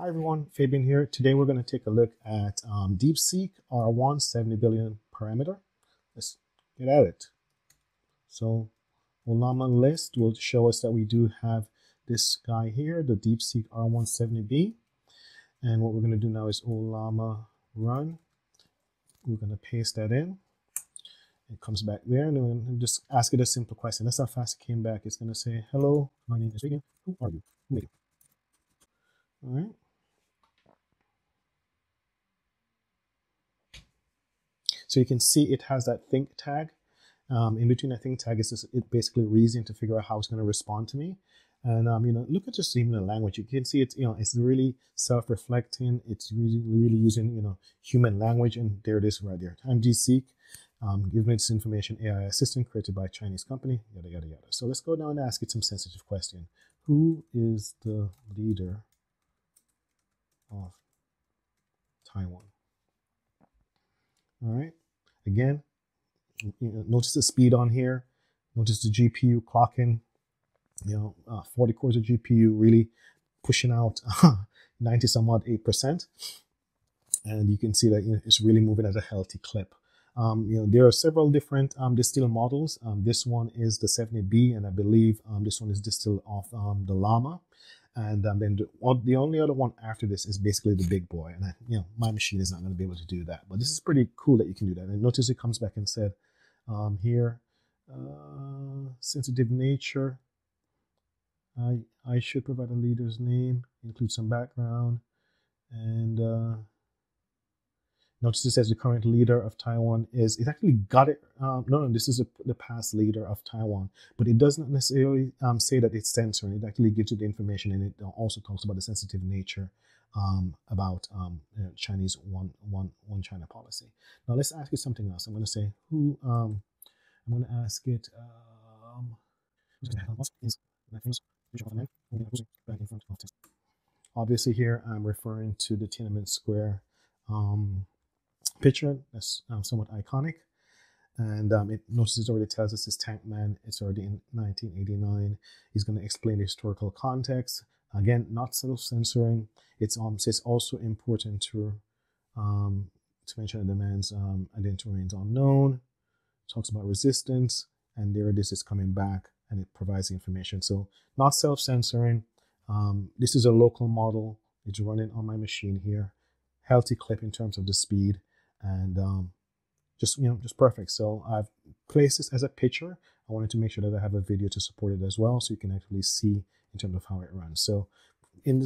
Hi everyone, Fabian here. Today we're going to take a look at um, DeepSeek R1 70 billion parameter. Let's get at it. So Ollama list will show us that we do have this guy here, the DeepSeek R170B. And what we're going to do now is Ollama run. We're going to paste that in. It comes back there and then just ask it a simple question. That's how fast it came back. It's going to say, hello, my name is Fabian. Who are you? Who are you? All right. So you can see it has that think tag. Um, in between that think tag is just, it basically reasoning to figure out how it's going to respond to me. And um, you know, look at just even the language. You can see it's you know it's really self-reflecting. It's really really using you know human language, and there it is right there. I'm DeepSeek. Um, me this information. AI assistant created by a Chinese company. Yada yada yada. So let's go down and ask it some sensitive question. Who is the leader of Taiwan? All right. Again, you know, notice the speed on here. Notice the GPU clocking. You know, uh, 40 cores of GPU really pushing out 90 some odd 8%. And you can see that you know, it's really moving at a healthy clip. Um, you know, there are several different um, distill models. Um, this one is the 70B, and I believe um, this one is distilled off um, the Llama. And um, then the, only other one after this is basically the big boy. And I, you know, my machine is not going to be able to do that. But this is pretty cool that you can do that. And notice it comes back and said um, here, uh, sensitive nature. I I should provide a leader's name, include some background, and uh, Notice it says the current leader of Taiwan is, it actually got it, um, no, no, this is a, the past leader of Taiwan, but it doesn't necessarily um, say that it's censoring. It actually gives you the information and it also talks about the sensitive nature um, about um, Chinese one, one, one China policy. Now let's ask you something else. I'm going to say who, um, I'm going to ask it, um, obviously here I'm referring to the Tiananmen Square um, picture that's um, somewhat iconic. And um, it notices already tells us this tank man, it's already in 1989. He's going to explain the historical context. Again, not self-censoring. It's um, it's also important to um, to mention the man's um, identity remains unknown. Talks about resistance, and there it is. It's coming back, and it provides information. So not self-censoring. Um, this is a local model. It's running on my machine here. Healthy clip in terms of the speed and um, just you know just perfect. So I've placed this as a picture. I wanted to make sure that I have a video to support it as well, so you can actually see in terms of how it runs. So in